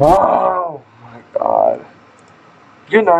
Oh my god. Good night.